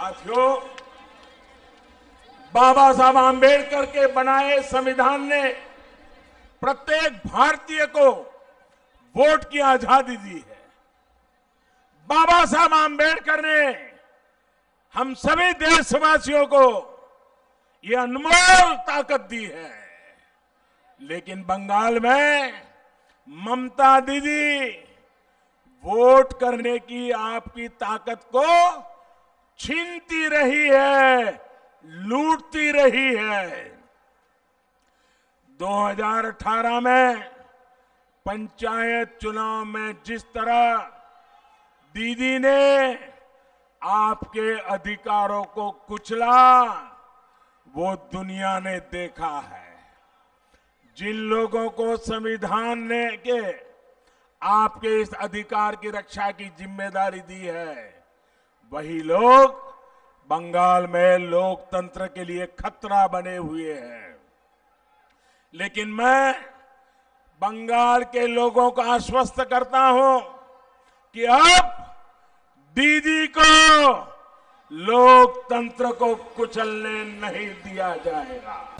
साथियों, बाबा साहब आम्बेडकर के बनाए संविधान ने प्रत्येक भारतीय को वोट की आज़ादी दी है। बाबा साहब आम्बेडकर ने हम सभी देशवासियों को ये अनमोल ताकत दी है। लेकिन बंगाल में ममता दीदी, वोट करने की आपकी ताकत को छीनती रही है, लूटती रही है। 2018 में पंचायत चुनाव में जिस तरह दीदी ने आपके अधिकारों को कुचला, वो दुनिया ने देखा है। जिन लोगों को संविधान ने के आपके इस अधिकार की रक्षा की ज़िम्मेदारी दी है वही लोग बंगाल में लोकतंत्र के लिए खतरा बने हुए हैं। लेकिन मैं बंगाल के लोगों को आश्वस्त करता हूँ कि अब दीदी को लोकतंत्र को कुचलने नहीं दिया जाएगा।